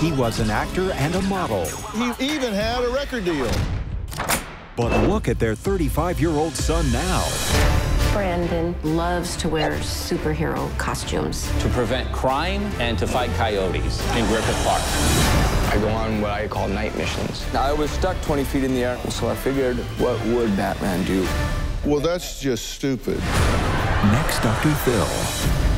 He was an actor and a model. He even had a record deal. But look at their 35-year-old son now. Brandon loves to wear superhero costumes. To prevent crime and to fight coyotes in Griffith Park. I go on what I call night missions. I was stuck 20 feet in the air, so I figured, what would Batman do? Well, that's just stupid. Next Dr. Phil.